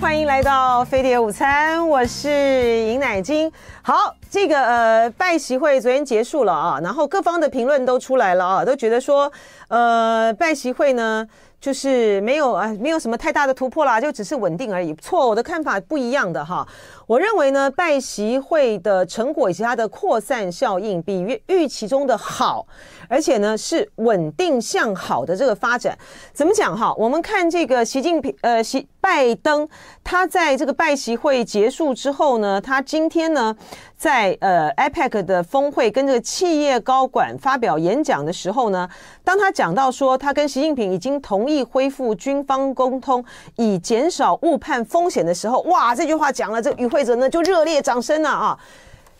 欢迎来到飞碟午餐，我是尹乃金。好，这个呃拜习会昨天结束了啊，然后各方的评论都出来了啊，都觉得说呃拜习会呢。就是没有啊，没有什么太大的突破啦，就只是稳定而已。错，我的看法不一样的哈。我认为呢，拜习会的成果以及它的扩散效应比预预期中的好，而且呢是稳定向好的这个发展。怎么讲哈？我们看这个习近平呃习拜登，他在这个拜习会结束之后呢，他今天呢。在呃，IPAC 的峰会跟这个企业高管发表演讲的时候呢，当他讲到说他跟习近平已经同意恢复军方沟通，以减少误判风险的时候，哇，这句话讲了，这与会者呢就热烈掌声了啊！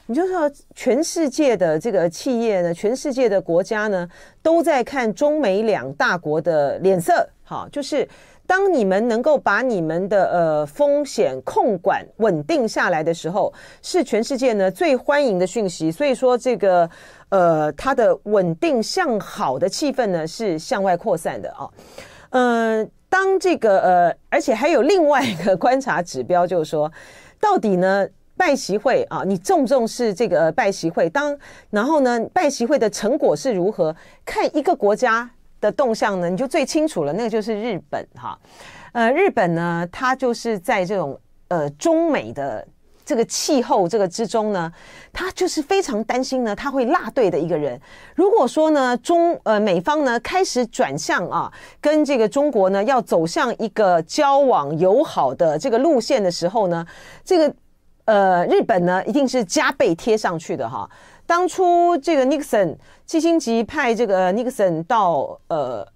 你就说全世界的这个企业呢，全世界的国家呢，都在看中美两大国的脸色，好，就是。当你们能够把你们的呃风险控管稳定下来的时候，是全世界呢最欢迎的讯息。所以说，这个呃它的稳定向好的气氛呢是向外扩散的啊。嗯，当这个呃，而且还有另外一个观察指标，就是说，到底呢拜习会啊，你重不重视这个拜习会？当然后呢，拜习会的成果是如何？看一个国家。的动向呢，你就最清楚了。那个就是日本哈，呃，日本呢，它就是在这种呃中美的这个气候这个之中呢，它就是非常担心呢，他会落队的一个人。如果说呢，中呃美方呢开始转向啊，跟这个中国呢要走向一个交往友好的这个路线的时候呢，这个呃日本呢一定是加倍贴上去的哈。当初这个 Nixon 基辛吉派这个 Nixon 到呃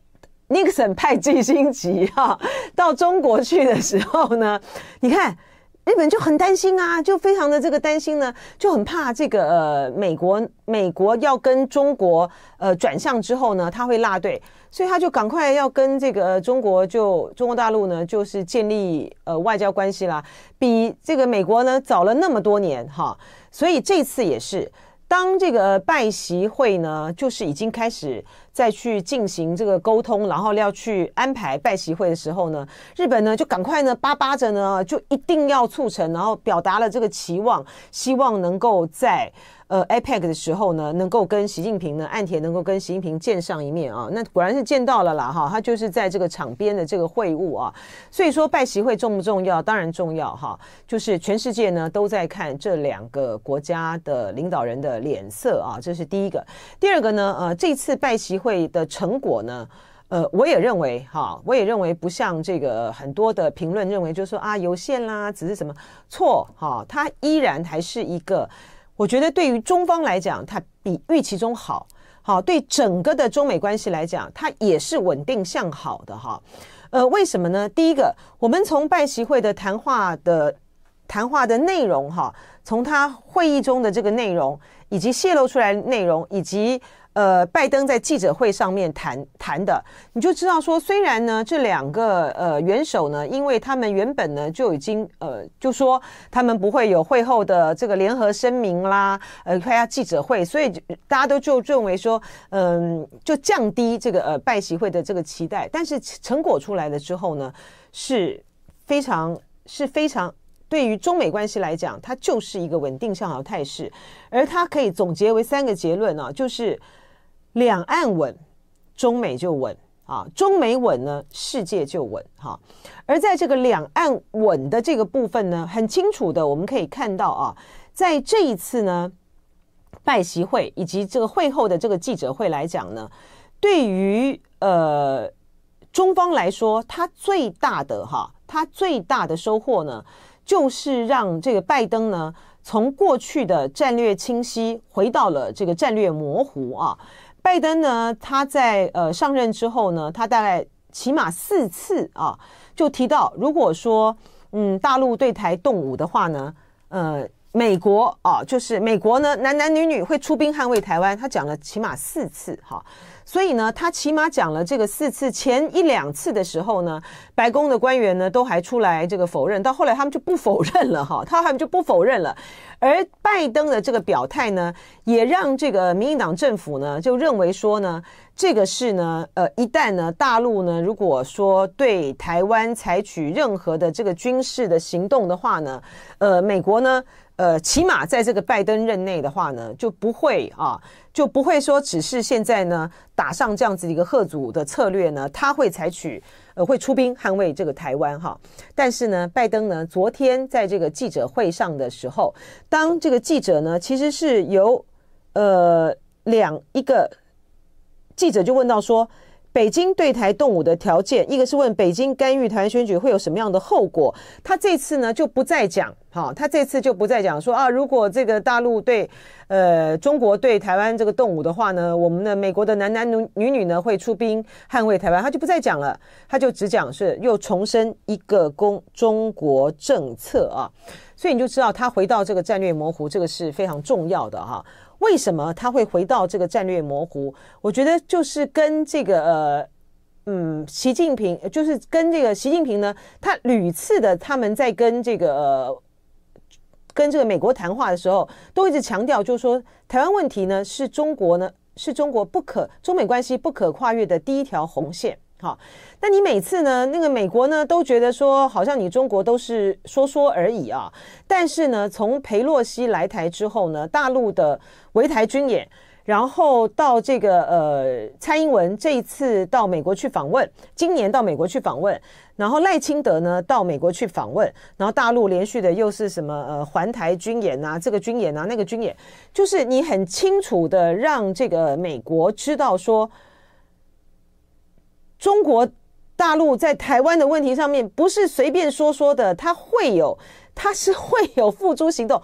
Nixon 派基辛吉哈到中国去的时候呢，你看日本就很担心啊，就非常的这个担心呢，就很怕这个呃美国美国要跟中国呃转向之后呢，他会落队，所以他就赶快要跟这个中国就中国大陆呢就是建立呃外交关系啦，比这个美国呢早了那么多年哈，所以这次也是。当这个拜席会呢，就是已经开始再去进行这个沟通，然后要去安排拜席会的时候呢，日本呢就赶快呢巴巴着呢，就一定要促成，然后表达了这个期望，希望能够在。呃，APEC 的时候呢，能够跟习近平呢，岸田能够跟习近平见上一面啊，那果然是见到了啦哈，他就是在这个场边的这个会晤啊，所以说拜习会重不重要？当然重要哈，就是全世界呢都在看这两个国家的领导人的脸色啊，这是第一个。第二个呢，呃，这次拜习会的成果呢，呃，我也认为哈，我也认为不像这个很多的评论认为，就是说啊有限啦，只是什么错哈，它依然还是一个。我觉得对于中方来讲，它比预期中好，好对整个的中美关系来讲，它也是稳定向好的哈。呃，为什么呢？第一个，我们从拜习会的谈话的谈话的内容哈，从他会议中的这个内容，以及泄露出来内容，以及。呃，拜登在记者会上面谈谈的，你就知道说，虽然呢，这两个呃元首呢，因为他们原本呢就已经呃就说他们不会有会后的这个联合声明啦，呃开下记者会，所以大家都就认为说，嗯，就降低这个呃拜习会的这个期待，但是成果出来了之后呢，是非常是非常。对于中美关系来讲，它就是一个稳定向好的态势，而它可以总结为三个结论呢，就是两岸稳，中美就稳啊，中美稳呢，世界就稳哈。而在这个两岸稳的这个部分呢，很清楚的，我们可以看到啊，在这一次呢，拜习会以及这个会后的这个记者会来讲呢，对于呃中方来说，它最大的哈，它最大的收获呢。就是让这个拜登呢，从过去的战略清晰回到了这个战略模糊啊。拜登呢，他在呃上任之后呢，他大概起码四次啊，就提到如果说嗯大陆对台动武的话呢，呃美国啊，就是美国呢，男男女女会出兵捍卫台湾，他讲了起码四次哈。所以呢，他起码讲了这个四次，前一两次的时候呢，白宫的官员呢都还出来这个否认，到后来他们就不否认了哈，他们就不否认了。而拜登的这个表态呢，也让这个民进党政府呢就认为说呢，这个是呢，呃，一旦呢大陆呢如果说对台湾采取任何的这个军事的行动的话呢，呃，美国呢。呃，起码在这个拜登任内的话呢，就不会啊，就不会说只是现在呢打上这样子一个贺祖的策略呢，他会采取呃会出兵捍卫这个台湾哈。但是呢，拜登呢昨天在这个记者会上的时候，当这个记者呢其实是由呃两一个记者就问到说。北京对台动武的条件，一个是问北京干预台湾选举会有什么样的后果。他这次呢就不再讲，哈，他这次就不再讲说啊，如果这个大陆对呃中国对台湾这个动武的话呢，我们的美国的男男女女女呢会出兵捍卫台湾，他就不再讲了，他就只讲是又重申一个公中国政策啊，所以你就知道他回到这个战略模糊，这个是非常重要的哈。为什么他会回到这个战略模糊？我觉得就是跟这个呃，嗯，习近平就是跟这个习近平呢，他屡次的他们在跟这个，跟这个美国谈话的时候，都一直强调，就是说台湾问题呢是中国呢是中国不可中美关系不可跨越的第一条红线。好，那你每次呢？那个美国呢，都觉得说，好像你中国都是说说而已啊。但是呢，从裴洛西来台之后呢，大陆的围台军演，然后到这个呃，蔡英文这一次到美国去访问，今年到美国去访问，然后赖清德呢到美国去访问，然后大陆连续的又是什么呃环台军演啊，这个军演啊，那个军演，就是你很清楚的让这个美国知道说。中国大陆在台湾的问题上面不是随便说说的，它会有，它是会有付诸行动。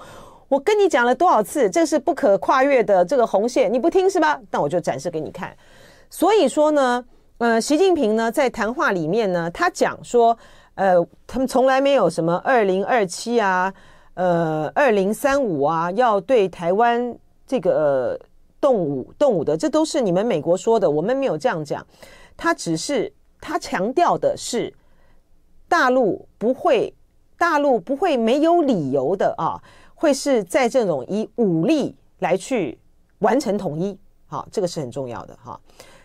我跟你讲了多少次，这是不可跨越的这个红线，你不听是吧？那我就展示给你看。所以说呢，呃，习近平呢在谈话里面呢，他讲说，呃，他们从来没有什么二零二七啊，呃，二零三五啊，要对台湾这个动武动武的，这都是你们美国说的，我们没有这样讲。他只是他强调的是，大陆不会，大陆不会没有理由的啊，会是在这种以武力来去完成统一，好，这个是很重要的哈。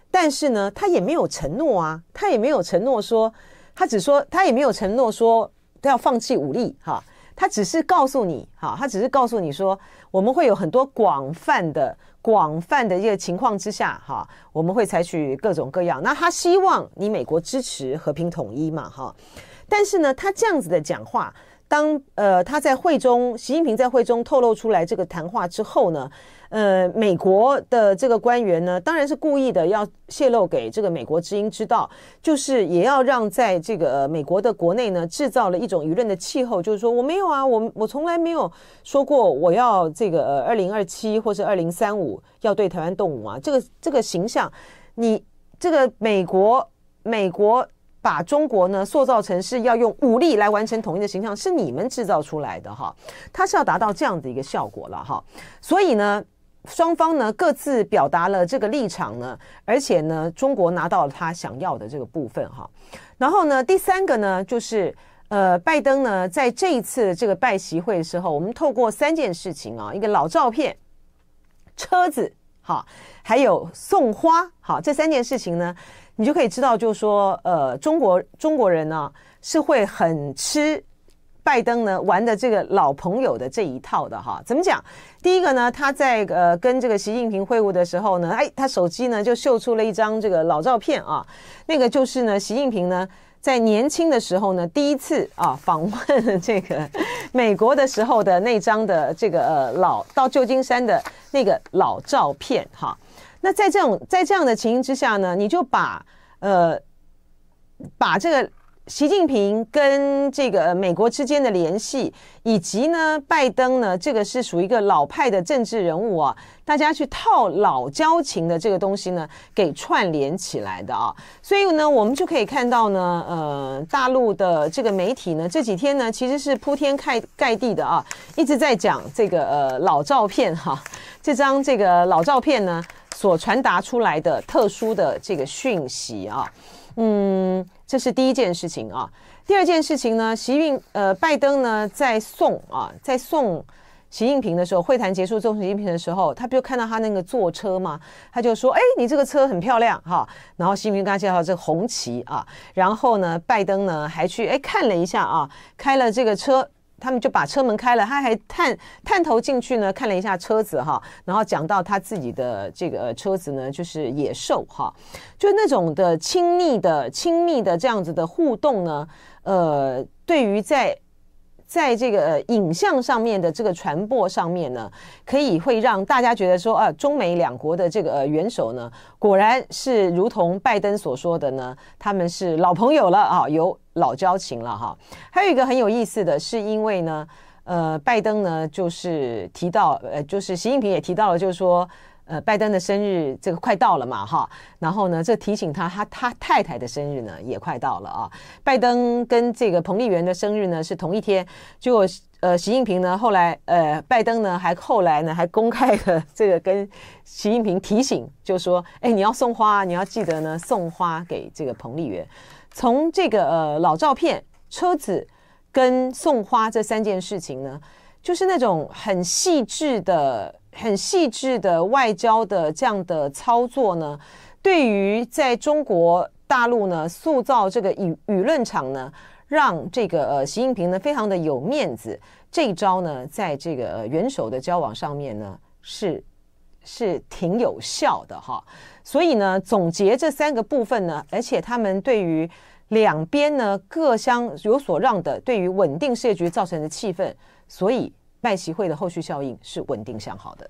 但是呢，他也没有承诺啊，他也没有承诺说，他只说他也没有承诺说他要放弃武力哈，他只是告诉你哈，他只是告诉你说，我们会有很多广泛的。广泛的一个情况之下，哈，我们会采取各种各样。那他希望你美国支持和平统一嘛，哈。但是呢，他这样子的讲话，当呃他在会中，习近平在会中透露出来这个谈话之后呢？呃，美国的这个官员呢，当然是故意的，要泄露给这个美国之音知道，就是也要让在这个美国的国内呢，制造了一种舆论的气候，就是说我没有啊，我我从来没有说过我要这个呃二零二七或是二零三五要对台湾动武啊，这个这个形象，你这个美国美国把中国呢塑造成是要用武力来完成统一的形象，是你们制造出来的哈，它是要达到这样的一个效果了哈，所以呢。双方呢各自表达了这个立场呢，而且呢，中国拿到了他想要的这个部分哈。然后呢，第三个呢，就是呃，拜登呢在这一次这个拜习会的时候，我们透过三件事情啊，一个老照片、车子哈，还有送花好，这三件事情呢，你就可以知道，就是说呃，中国中国人呢是会很吃。拜登呢玩的这个老朋友的这一套的哈，怎么讲？第一个呢，他在呃跟这个习近平会晤的时候呢，哎，他手机呢就秀出了一张这个老照片啊，那个就是呢，习近平呢在年轻的时候呢，第一次啊访问这个 美国的时候的那张的这个呃老到旧金山的那个老照片哈。那在这种在这样的情形之下呢，你就把呃把这个。习近平跟这个美国之间的联系，以及呢，拜登呢，这个是属于一个老派的政治人物啊，大家去套老交情的这个东西呢，给串联起来的啊，所以呢，我们就可以看到呢，呃，大陆的这个媒体呢，这几天呢，其实是铺天盖盖地的啊，一直在讲这个呃老照片哈，这张这个老照片呢，所传达出来的特殊的这个讯息啊。嗯，这是第一件事情啊。第二件事情呢，习近呃，拜登呢在送啊，在送习近平的时候，会谈结束送习近平的时候，他不就看到他那个坐车吗？他就说：“哎，你这个车很漂亮哈。”然后习近平跟他介绍这个红旗啊，然后呢，拜登呢还去哎看了一下啊，开了这个车。他们就把车门开了，他还探探头进去呢，看了一下车子哈，然后讲到他自己的这个车子呢，就是野兽哈，就那种的亲密的、亲密的这样子的互动呢，呃，对于在。在这个影像上面的这个传播上面呢，可以会让大家觉得说啊，中美两国的这个元首呢，果然是如同拜登所说的呢，他们是老朋友了啊，有老交情了哈。还有一个很有意思的是，因为呢，呃，拜登呢就是提到，呃，就是习近平也提到了，就是说。呃，拜登的生日这个快到了嘛，哈，然后呢，这提醒他，他他太太的生日呢也快到了啊。拜登跟这个彭丽媛的生日呢是同一天，结果呃，习近平呢后来呃，拜登呢还后来呢还公开了这个跟习近平提醒，就说，哎，你要送花，你要记得呢送花给这个彭丽媛。从这个呃老照片、车子跟送花这三件事情呢，就是那种很细致的。很细致的外交的这样的操作呢，对于在中国大陆呢塑造这个舆舆论场呢，让这个呃习近平呢非常的有面子。这一招呢，在这个元首的交往上面呢，是是挺有效的哈。所以呢，总结这三个部分呢，而且他们对于两边呢各相有所让的，对于稳定世界局造成的气氛，所以。麦琪会的后续效应是稳定向好的。